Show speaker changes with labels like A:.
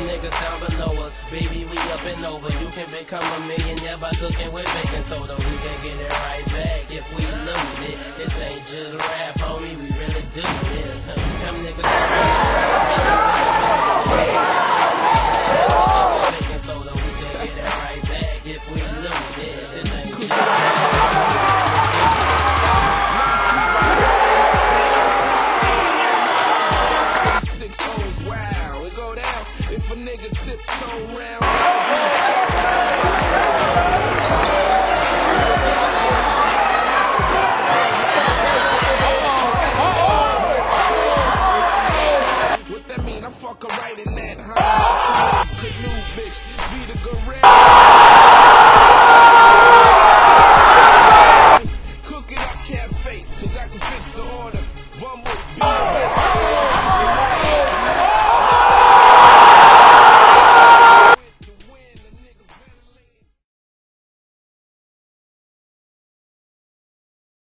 A: Them niggas down below us, baby, we up and over. You can become a millionaire by cooking with baking soda. We can get it right back if we lose it. This ain't just rap, homie, we really do this. Them niggas down below us. We it right back if we
B: wow, it go down if a nigga tiptoe round. What that mean? I fuck her right in that, huh? New bitch. Be the gorilla. Cook it up, cafe, cause I can fix the order. One more